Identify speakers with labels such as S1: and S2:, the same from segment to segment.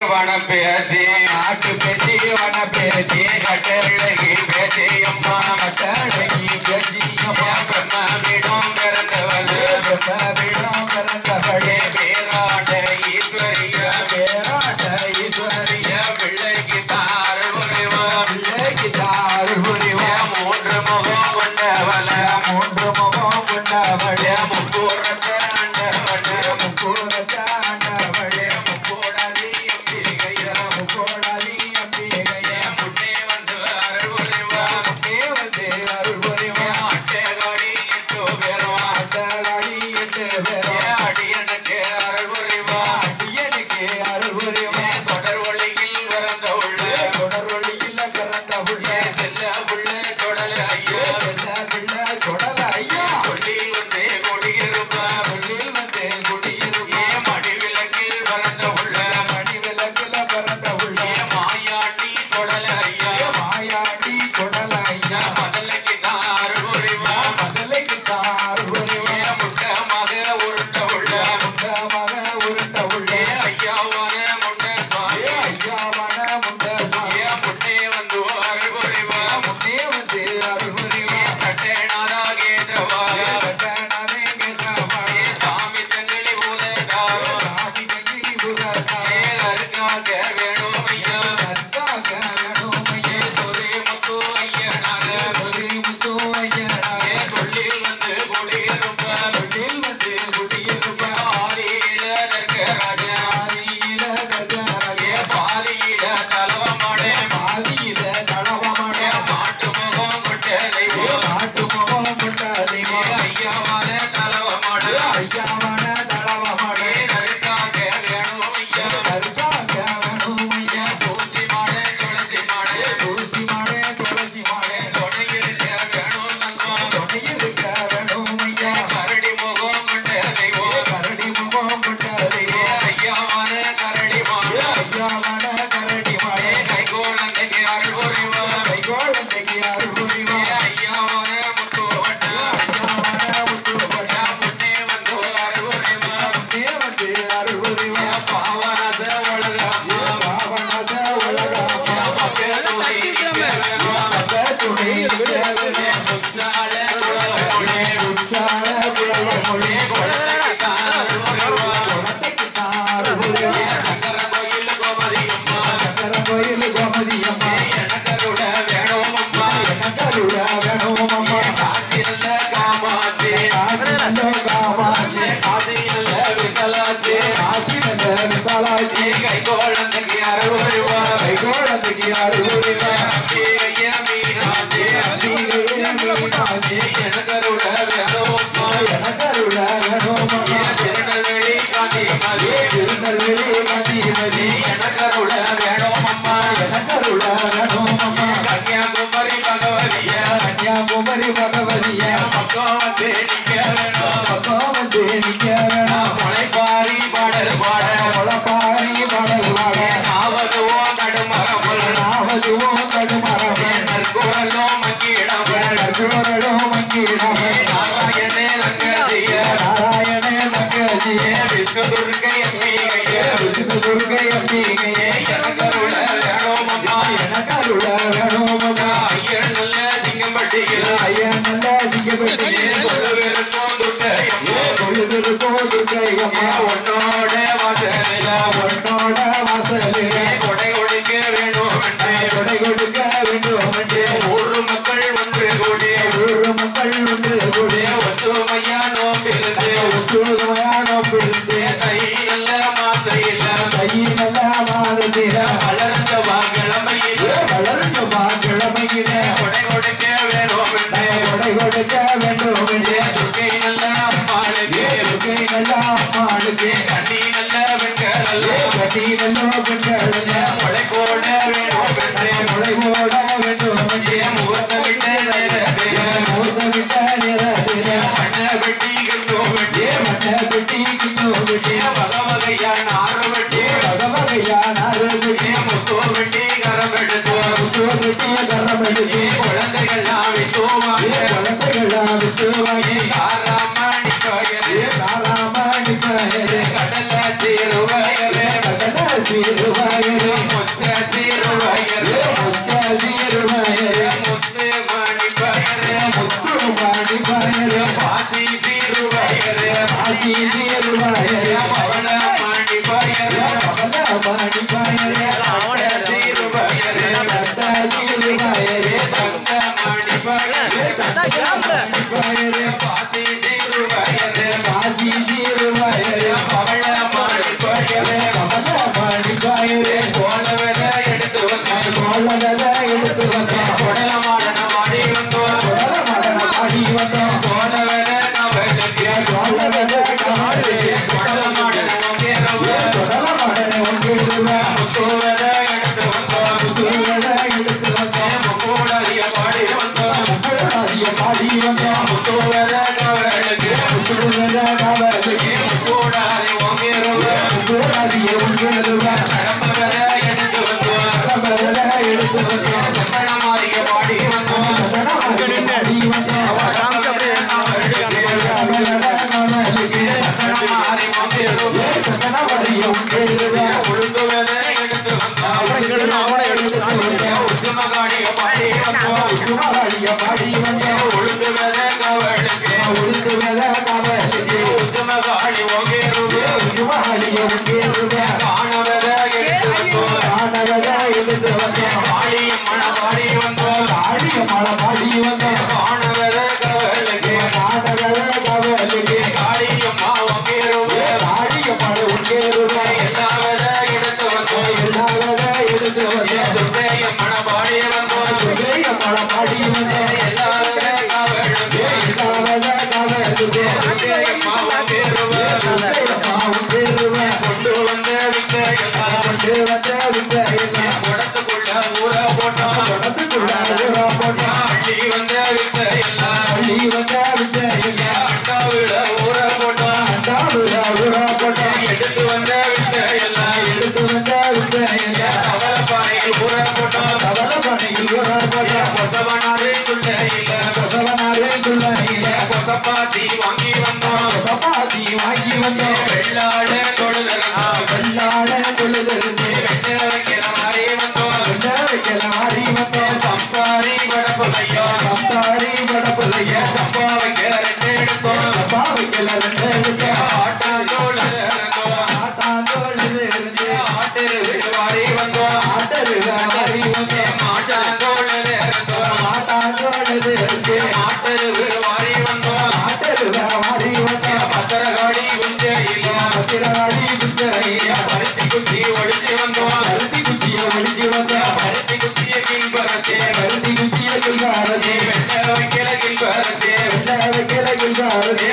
S1: One पेजे
S2: आठ पेजी वन पेजे
S1: घटड़गी पेजे अम्मा
S2: घटड़गी पेजी अम्मा
S1: ब्रह्मा बिड़ों करंदवले
S2: ब्रह्मा बिड़ों करंदवले சுடகனோமனா
S1: ஐயன் நல்ல சிங்கம்பட்டியில்
S2: ஐயன் நல்ல
S1: धारा
S2: Friday, yeah, we're gonna the
S1: rap.
S2: 알았지?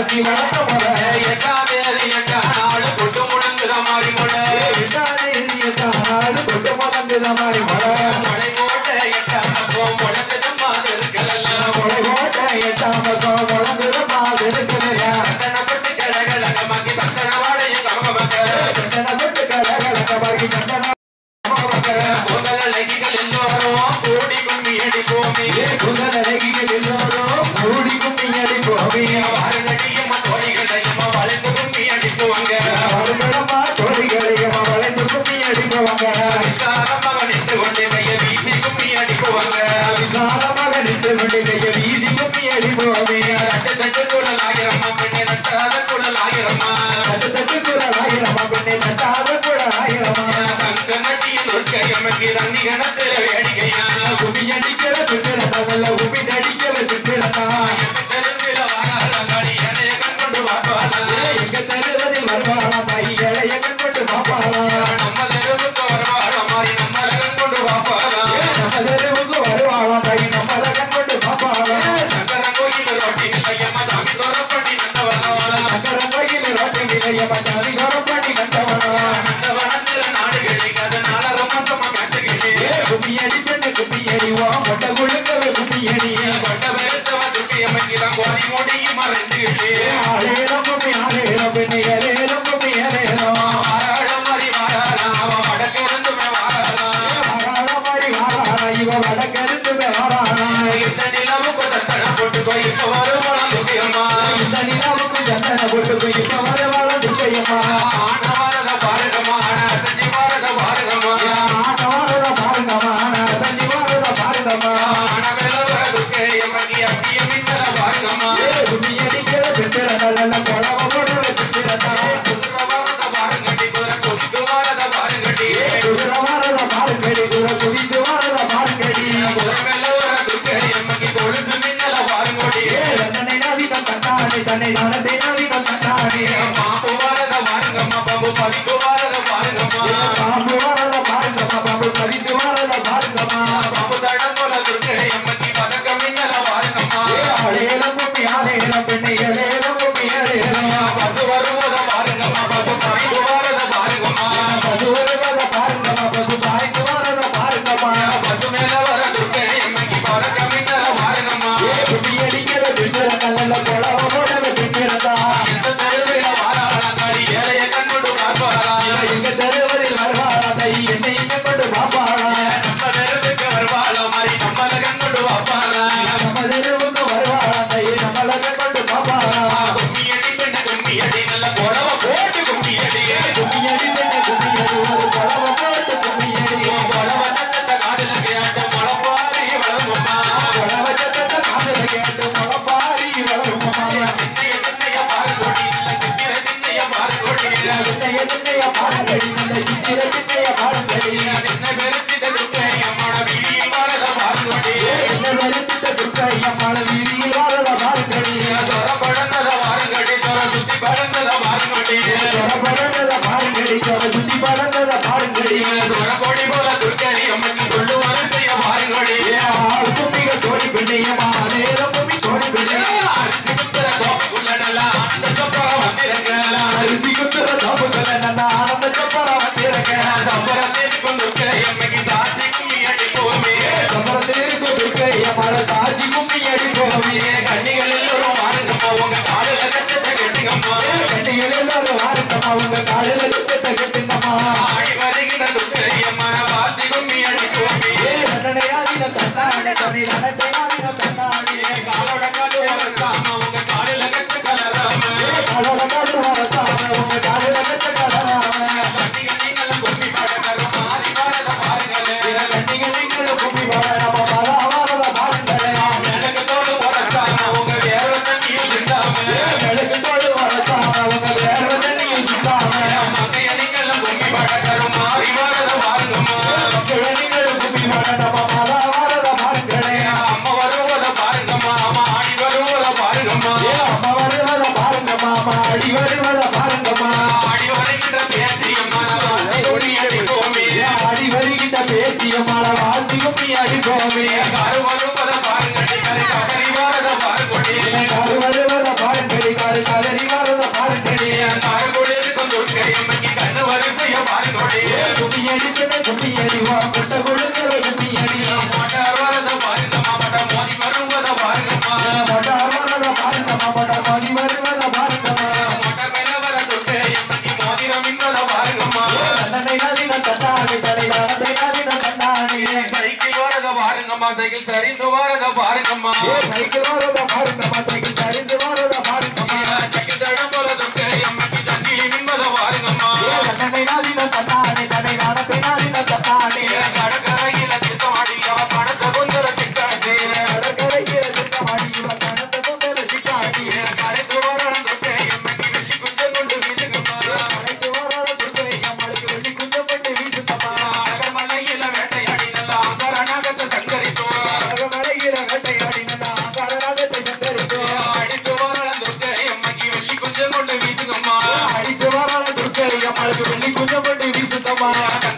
S2: சுத்தி நடத்த போல
S1: எட்டா வேறு எட்டா நாடு கொட்டு முழங்குற மாதிரி போல
S2: எட்டா மாதிரி போல
S1: Yeah.
S2: தன்னை மனதே वाल्मीकि हरि
S1: गोविंद சரிந்து வாரத பாருங்கம்மா. ஏ
S2: சைக்கிள் பாருங்கம்மா palmas.